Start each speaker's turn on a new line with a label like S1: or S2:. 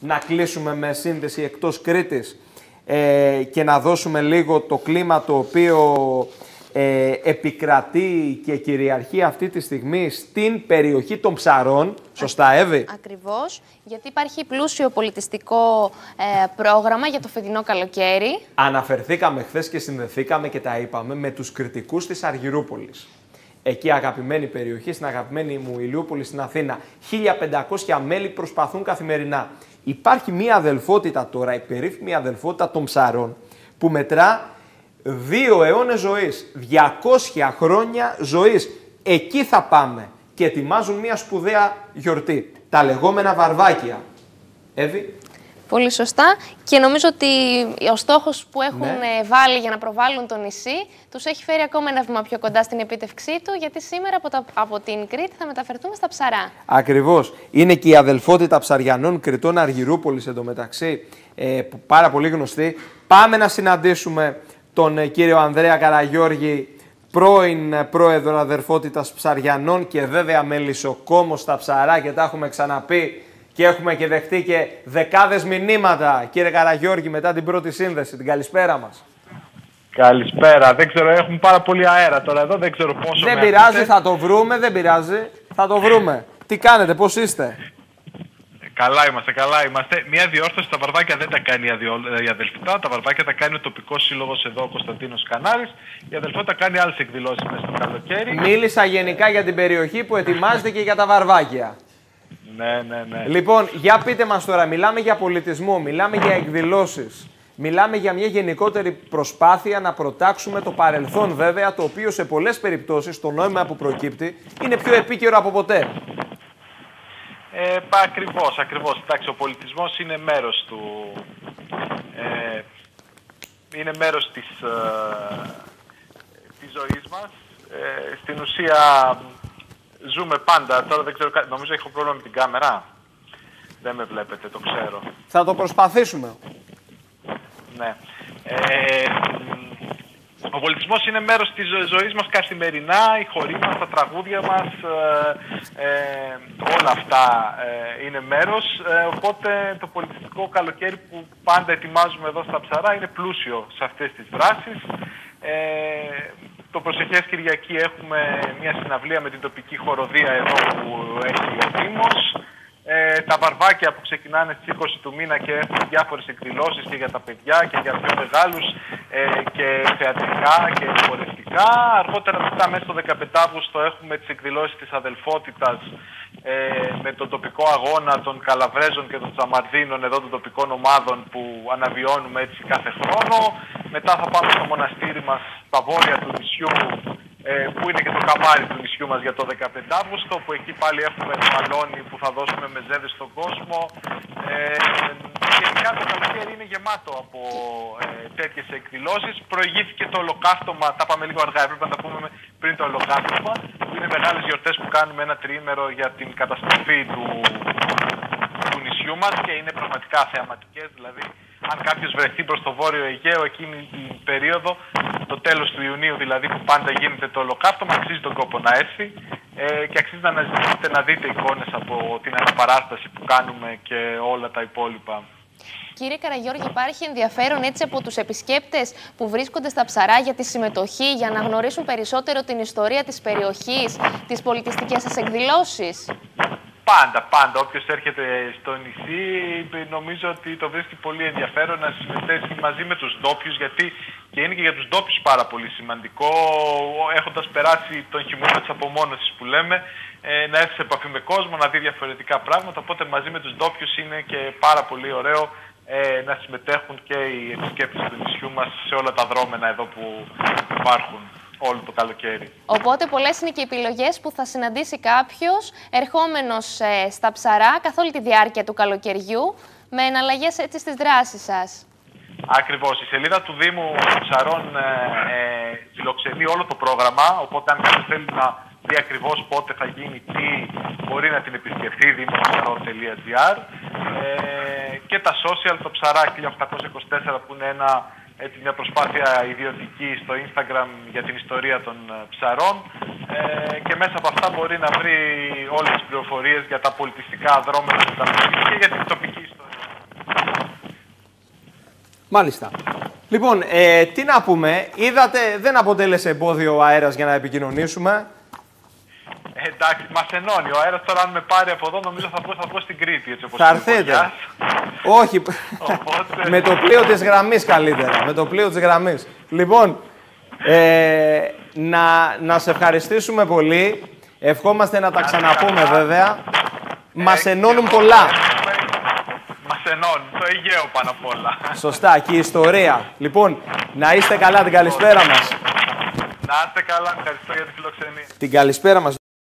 S1: να κλείσουμε με σύνδεση εκτός Κρήτης ε, και να δώσουμε λίγο το κλίμα το οποίο ε, επικρατεί και κυριαρχεί αυτή τη στιγμή στην περιοχή των ψαρών. Σωστά, Εύη;
S2: Ακριβώς, γιατί υπάρχει πλούσιο πολιτιστικό ε, πρόγραμμα για το φετινό καλοκαίρι.
S1: Αναφερθήκαμε χθες και συνδεθήκαμε και τα είπαμε με τους κριτικούς της Αργυρούπολης. Εκεί αγαπημένη περιοχή, στην αγαπημένη μου Ηλιούπολη στην Αθήνα. 1500 μέλη προσπαθούν καθημερινά. Υπάρχει μία αδελφότητα τώρα, η περίφημη αδελφότητα των ψαρών, που μετρά δύο αιώνες ζωής, 200 χρόνια ζωής. Εκεί θα πάμε και ετοιμάζουν μία σπουδαία γιορτή. Τα λεγόμενα βαρβάκια. Εύη;
S2: Πολύ σωστά. Και νομίζω ότι ο στόχος που έχουν
S1: Ναι.
S2: ε, βάλει για να προβάλλουν το νησί τους έχει φέρει ακόμα ένα βήμα πιο κοντά στην επίτευξή του, γιατί σήμερα από, τα, από την Κρήτη θα μεταφερθούμε στα ψαρά.
S1: Ακριβώς. Είναι και η αδελφότητα ψαριανών Κρητών Αργυρούπολης εντωμεταξύ, ε, που πάρα πολύ γνωστή. Πάμε να συναντήσουμε τον ε, κύριο Ανδρέα Καραγιώργη, πρώην ε, πρόεδρο αδερφότητας ψαριανών και βέβαια μελισσοκόμο στα ψαρά και τα έχουμε ξαναπεί και έχουμε και δεχτεί και δεκάδες μηνύματα. Κύριε Καραγιώργη, μετά την πρώτη σύνδεση, την καλησπέρα μας.
S3: Καλησπέρα. Δεν ξέρω, έχουμε πάρα πολύ αέρα τώρα εδώ. Δεν ξέρω πόσο.
S1: Δεν
S3: με
S1: πειράζει,
S3: ακούτε.
S1: θα το βρούμε, δεν πειράζει. Θα το βρούμε. Τι κάνετε, πώς είστε;
S3: Καλά είμαστε, καλά είμαστε. Μια διόρθωση τα βαρβάκια δεν τα κάνει η αδειο- η αδελφότητα. Τα βαρβάκια τα κάνει ο τοπικός σύλλογος εδώ, ο Κωνσταντίνος Κανάρης. Η αδελφότητα κάνει άλλες εκδηλώσεις μέσα στο καλοκαίρι.
S1: Μίλησα γενικά για την περιοχή που ετοιμάζεται και για τα βαρβάκια.
S3: Ναι, ναι, ναι.
S1: Λοιπόν, για πείτε μας τώρα, μιλάμε για πολιτισμό, μιλάμε για εκδηλώσεις. Μιλάμε για μια γενικότερη προσπάθεια να προτάξουμε το παρελθόν βέβαια, το οποίο σε πολλές περιπτώσεις, το νόημα που προκύπτει, είναι πιο επίκαιρο από ποτέ.
S3: Ε, πα, ακριβώς, ακριβώς. Εντάξει, ο πολιτισμός είναι μέρος του... Ε, είναι μέρος της, ε, της ζωής μας. Ε, στην ουσία ζούμε πάντα. Τώρα δεν ξέρω, κα- νομίζω έχω πρόβλημα με την κάμερα. Δεν με βλέπετε, το ξέρω.
S1: Θα το προσπαθήσουμε.
S3: Ναι. Ε, μ, ο πολιτισμός είναι μέρος της ζω- ζωής μας καθημερινά, οι χωροί μας, τα τραγούδια μας, ε, ε, όλα αυτά ε, είναι μέρος. Ε, οπότε το πολιτιστικό καλοκαίρι που πάντα ετοιμάζουμε εδώ στα Ψαρά είναι πλούσιο σε αυτές τις δράσεις. Ε, το προσεχές Κυριακή έχουμε μια συναυλία με την τοπική χοροδία εδώ που έχει ο Δήμος. Ε, τα βαρβάκια που ξεκινάνε στις 20 του μήνα και έχουν διάφορες εκδηλώσεις και για τα παιδιά και για πιο μεγάλους ε, και θεατρικά και χορευτικά. Αργότερα μετά μέσα στο 15 Αύγουστο έχουμε τις εκδηλώσεις της αδελφότητας ε, με τον τοπικό αγώνα των Καλαβρέζων και των Τσαμαρδίνων εδώ των τοπικών ομάδων που αναβιώνουμε έτσι κάθε χρόνο. Μετά θα πάμε στο μοναστήρι μας στα βόρεια του νησιού ε, που είναι και το καμάρι του νησιού μας για το 15 Αύγουστο, που εκεί πάλι έχουμε μαλώνει που θα δώσουμε μεζέδες στον κόσμο. Ε, γενικά το καλοκαίρι είναι γεμάτο από ε, τέτοιες εκδηλώσεις. Προηγήθηκε το ολοκαύτωμα, τα πάμε λίγο αργά, έπρεπε να τα πούμε πριν το ολοκαύτωμα, που είναι μεγάλες γιορτές που κάνουμε ένα τριήμερο για την καταστροφή του, του νησιού μας και είναι πραγματικά θεαματικές, δηλαδή αν κάποιος βρεθεί προς το βόρειο Αιγαίο εκείνη την περίοδο, το τέλος του Ιουνίου δηλαδή που πάντα γίνεται το ολοκαύτωμα, αξίζει τον κόπο να έρθει ε, και αξίζει να αναζητήσετε να δείτε εικόνες από την αναπαράσταση που κάνουμε και όλα τα υπόλοιπα.
S2: Κύριε Καραγιώργη, υπάρχει ενδιαφέρον έτσι από τους επισκέπτες που βρίσκονται στα ψαρά για τη συμμετοχή, για να γνωρίσουν περισσότερο την ιστορία της περιοχής, τις πολιτιστικές σας εκδηλώσεις;
S3: Πάντα, πάντα. Όποιος έρχεται στο νησί, νομίζω ότι το βρίσκει πολύ ενδιαφέρον να συμμετέχει μαζί με τους ντόπιους, γιατί και είναι και για τους ντόπιους πάρα πολύ σημαντικό, έχοντας περάσει τον χειμώνα της απομόνωσης που λέμε, ε, να έρθει σε επαφή με κόσμο, να δει διαφορετικά πράγματα. Οπότε μαζί με τους ντόπιους είναι και πάρα πολύ ωραίο ε, να συμμετέχουν και οι επισκέπτες του νησιού μας σε όλα τα δρόμενα εδώ που υπάρχουν όλο το καλοκαίρι.
S2: Οπότε πολλές είναι και οι επιλογές που θα συναντήσει κάποιος ερχόμενος ε, στα ψαρά καθ' όλη τη διάρκεια του καλοκαιριού με εναλλαγές έτσι στις δράσεις σας.
S3: Ακριβώς. Η σελίδα του Δήμου Ψαρών ε, ε, φιλοξενεί όλο το πρόγραμμα, οπότε αν κάποιος θέλει να δει ακριβώς πότε θα γίνει τι, μπορεί να την επισκεφθεί δημοψαρών.gr ε, και τα social, το ψαρά 1824 που είναι ένα, έτσι, μια προσπάθεια ιδιωτική στο Instagram για την ιστορία των ε, ψαρών ε, και μέσα από αυτά μπορεί να βρει όλες τις πληροφορίες για τα πολιτιστικά δρόμενα του Ταμείου και για την τοπική ιστορία.
S4: Μάλιστα.
S1: Λοιπόν, ε, τι να πούμε, είδατε, δεν αποτέλεσε εμπόδιο ο αέρας για να επικοινωνήσουμε.
S3: Ε, εντάξει, μα ενώνει. Ο αέρας τώρα, αν με πάρει από εδώ, νομίζω θα πω, θα πω στην Κρήτη. Έτσι, όπως
S1: Θα
S3: είναι ο
S1: έρθετε.
S3: Κογιάς.
S1: Όχι,
S3: Οπότε-
S1: με το πλοίο της γραμμής καλύτερα, με το πλοίο της γραμμής. Λοιπόν, ε, να, να σε ευχαριστήσουμε πολύ. Ευχόμαστε να τα ξαναπούμε βέβαια. Μας
S3: Ε,
S1: ενώνουν
S3: και εγώ
S1: πολλά.
S3: Ευχαριστούμε. Μας ενώνουν. Το Αιγαίο πάνω απ' όλα.
S1: Σωστά, και η ιστορία. Λοιπόν, να είστε καλά την καλησπέρα μας.
S3: Να είστε καλά. Ευχαριστώ για τη φιλοξενία.
S1: Την καλησπέρα μας